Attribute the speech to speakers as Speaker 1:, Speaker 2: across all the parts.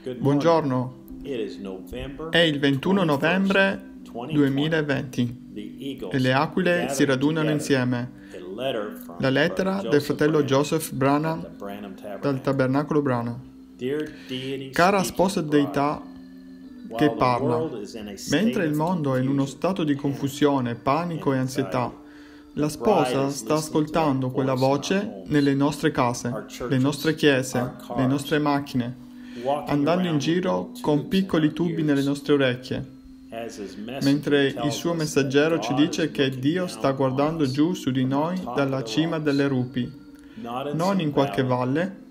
Speaker 1: Buongiorno, è il 21 novembre 2020 e le aquile si radunano insieme. La lettera del fratello Joseph Branham dal tabernacolo Branham. Cara sposa deità che parla, mentre il mondo è in uno stato di confusione, panico e ansietà, la sposa sta ascoltando quella voce nelle nostre case, le nostre chiese, le nostre macchine, andando in giro con piccoli tubi nelle nostre orecchie, mentre il suo messaggero ci dice che Dio sta guardando giù su di noi dalla cima delle rupi, non in qualche valle,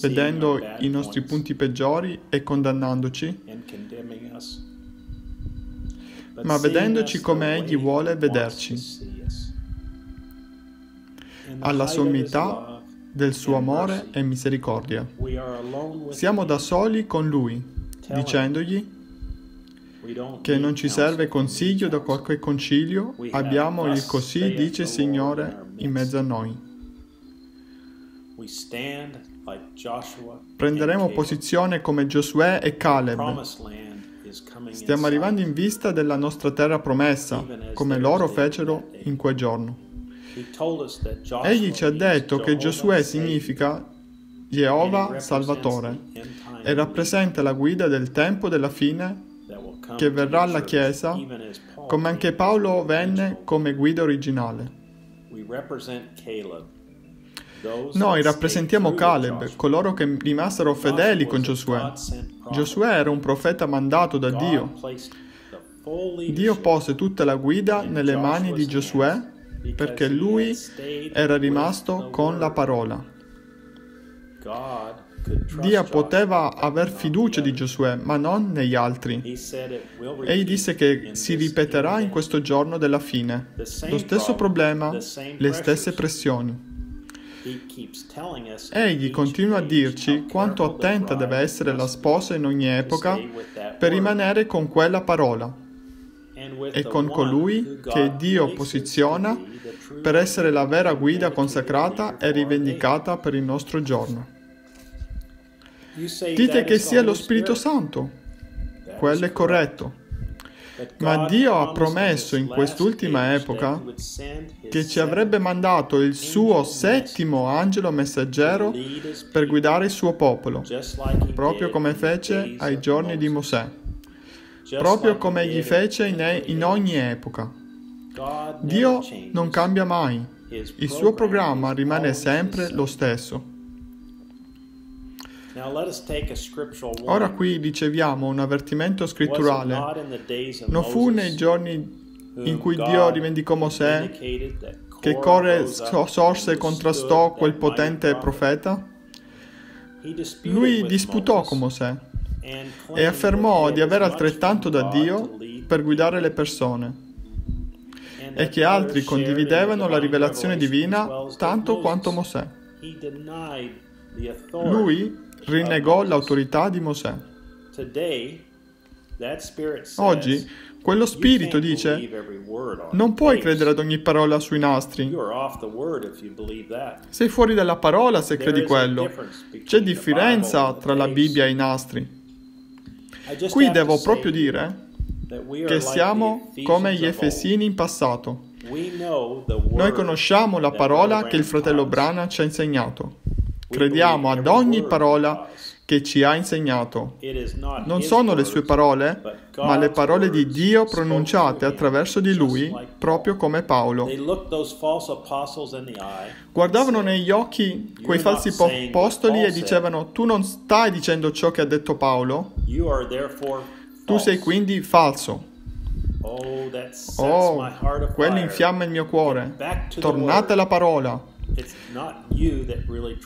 Speaker 1: vedendo i nostri punti peggiori e condannandoci, ma vedendoci come Egli vuole vederci, alla sommità del suo amore e misericordia. Siamo da soli con Lui, dicendogli che non ci serve consiglio da qualche concilio, abbiamo il così dice il Signore in mezzo a noi. Prenderemo posizione come Giosuè e Caleb. Stiamo arrivando in vista della nostra terra promessa, come loro fecero in quel giorno. Egli ci ha detto che Giosuè significa Geova Salvatore e rappresenta la guida del tempo della fine che verrà alla Chiesa, come anche Paolo venne come guida originale. Noi rappresentiamo Caleb, coloro che rimasero fedeli con Giosuè. Giosuè era un profeta mandato da Dio. Dio pose tutta la guida nelle mani di Giosuè perché lui era rimasto con la parola. Dio poteva aver fiducia di Giosuè, ma non negli altri. Egli disse che si ripeterà in questo giorno della fine. Lo stesso problema, le stesse pressioni. Egli continua a dirci quanto attenta deve essere la sposa in ogni epoca per rimanere con quella parola e con colui che Dio posiziona per essere la vera guida consacrata e rivendicata per il nostro giorno. Dite che sia lo Spirito Santo. Quello è corretto. Ma Dio ha promesso in quest'ultima epoca che ci avrebbe mandato il suo settimo angelo messaggero per guidare il suo popolo, proprio come fece ai giorni di Mosè proprio come egli fece in, ogni epoca. Dio non cambia mai, il suo programma rimane sempre lo stesso. Ora qui riceviamo un avvertimento scritturale. Non fu nei giorni in cui Dio rivendicò Mosè che Core sorse e contrastò quel potente profeta? Lui disputò con Mosè e affermò di avere altrettanto da Dio per guidare le persone e che altri condividevano la rivelazione divina tanto quanto Mosè. Lui rinnegò l'autorità di Mosè. Oggi quello spirito dice non puoi credere ad ogni parola sui nastri. Sei fuori dalla parola se credi quello. C'è differenza tra la Bibbia e i nastri. Qui devo proprio dire che siamo come gli Efesini in passato. Noi conosciamo la parola che il fratello Brana ci ha insegnato. Crediamo ad ogni parola che ci ha insegnato. Non sono le sue parole, ma le parole di Dio pronunciate attraverso di lui, proprio come Paolo. Guardavano negli occhi quei falsi apostoli e dicevano, tu non stai dicendo ciò che ha detto Paolo? Tu sei quindi falso. Oh, quello infiamma il mio cuore. Tornate alla parola.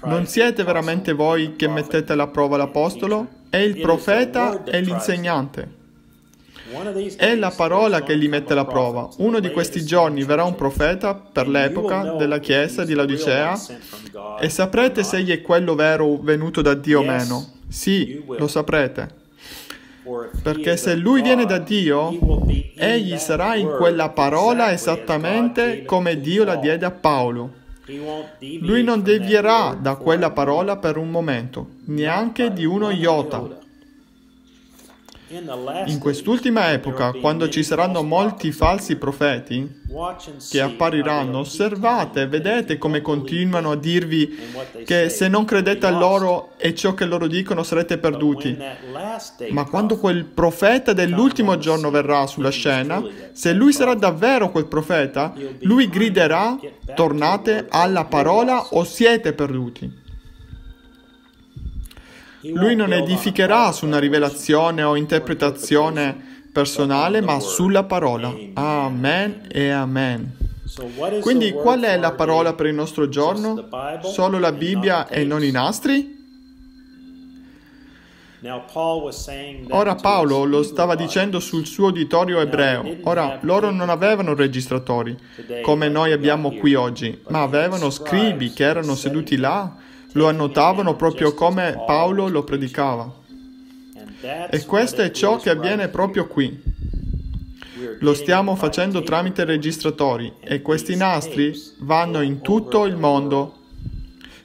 Speaker 1: Non siete veramente voi che mettete alla prova l'Apostolo? È il profeta e l'insegnante. È la parola che li mette alla prova. Uno di questi giorni verrà un profeta per l'epoca della Chiesa di Laodicea e saprete se egli è quello vero venuto da Dio o meno. Sì, lo saprete. Perché se lui viene da Dio, egli sarà in quella parola esattamente come Dio la diede a Paolo. Lui non devierà da quella parola per un momento, neanche di uno iota. In quest'ultima epoca, quando ci saranno molti falsi profeti che appariranno, osservate, vedete come continuano a dirvi che se non credete a loro e ciò che loro dicono sarete perduti. Ma quando quel profeta dell'ultimo giorno verrà sulla scena, se lui sarà davvero quel profeta, lui griderà, tornate alla parola o siete perduti. Lui non edificherà su una rivelazione o interpretazione personale, ma sulla parola. Amen e amen. Quindi qual è la parola per il nostro giorno? Solo la Bibbia e non i nastri? Ora Paolo lo stava dicendo sul suo uditorio ebreo. Ora loro non avevano registratori come noi abbiamo qui oggi, ma avevano scribi che erano seduti là lo annotavano proprio come Paolo lo predicava. E questo è ciò che avviene proprio qui. Lo stiamo facendo tramite registratori e questi nastri vanno in tutto il mondo,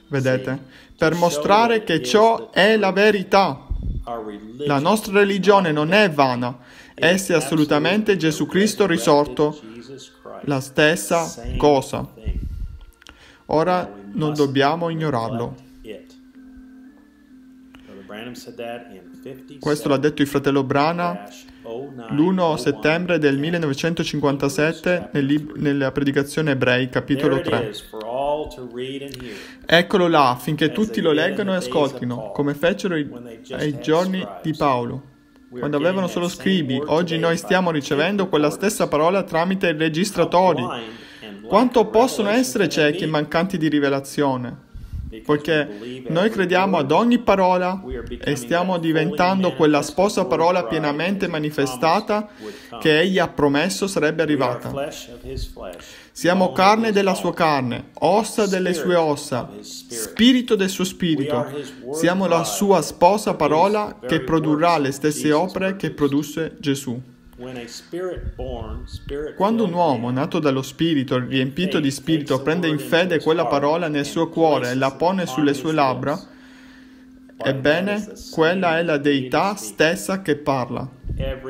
Speaker 1: vedete, per mostrare che ciò è la verità. La nostra religione non è vana, essa è assolutamente Gesù Cristo risorto, la stessa cosa. Ora non dobbiamo ignorarlo. Questo l'ha detto il fratello Brana l'1 settembre del 1957 nel, nella predicazione ebrei, capitolo 3. Eccolo là, affinché tutti lo leggano e ascoltino, come fecero ai giorni di Paolo, quando avevano solo scribi. Oggi noi stiamo ricevendo quella stessa parola tramite i registratori quanto possono essere ciechi e mancanti di rivelazione? Poiché noi crediamo ad ogni parola e stiamo diventando quella sposa parola pienamente manifestata che Egli ha promesso sarebbe arrivata. Siamo carne della sua carne, ossa delle sue ossa, spirito del suo spirito. Siamo la sua sposa parola che produrrà le stesse opere che produsse Gesù. Quando un uomo nato dallo Spirito, riempito di Spirito, prende in fede quella parola nel suo cuore e la pone sulle sue labbra, ebbene, quella è la deità stessa che parla.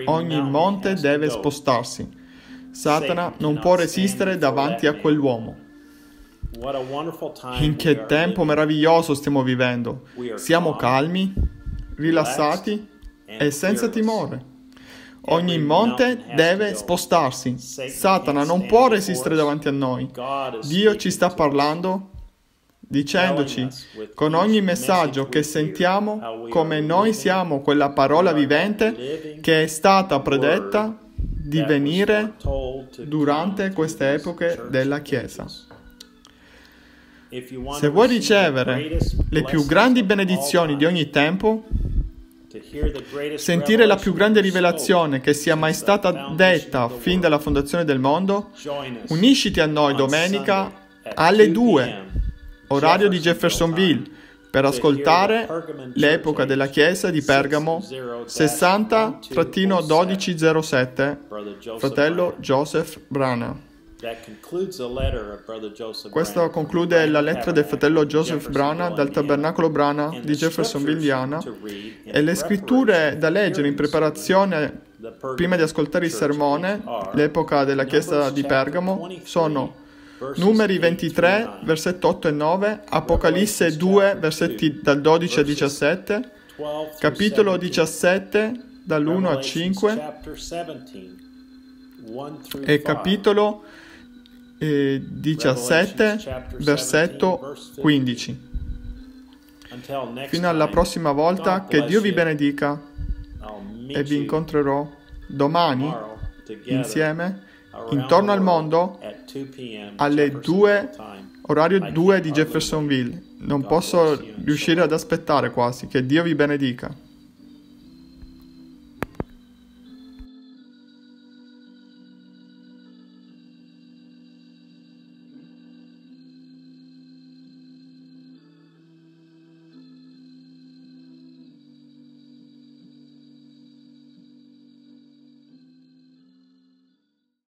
Speaker 1: Ogni monte deve spostarsi. Satana non può resistere davanti a quell'uomo. In che tempo meraviglioso stiamo vivendo. Siamo calmi, rilassati e senza timore. Ogni monte deve spostarsi. Satana non può resistere davanti a noi. Dio ci sta parlando dicendoci con ogni messaggio che sentiamo come noi siamo quella parola vivente che è stata predetta di venire durante queste epoche della Chiesa. Se vuoi ricevere le più grandi benedizioni di ogni tempo, Sentire la più grande rivelazione che sia mai stata detta fin dalla fondazione del mondo, unisciti a noi domenica alle 2, orario di Jeffersonville, per ascoltare l'epoca della chiesa di Pergamo 60-1207, fratello Joseph Brana. Questo conclude la lettera del fratello Joseph Brana dal tabernacolo Brana di Jeffersonville, Indiana, e le scritture da leggere in preparazione prima di ascoltare il sermone, l'epoca della chiesa di Pergamo, sono Numeri 23, versetto 8 e 9, Apocalisse 2, versetti dal 12 al 17, capitolo 17, dall'1 al 5, e capitolo 17, versetto 15. Fino alla prossima volta, che Dio vi benedica e vi incontrerò domani insieme intorno al mondo alle 2, orario 2 di Jeffersonville. Non posso riuscire ad aspettare quasi. Che Dio vi benedica.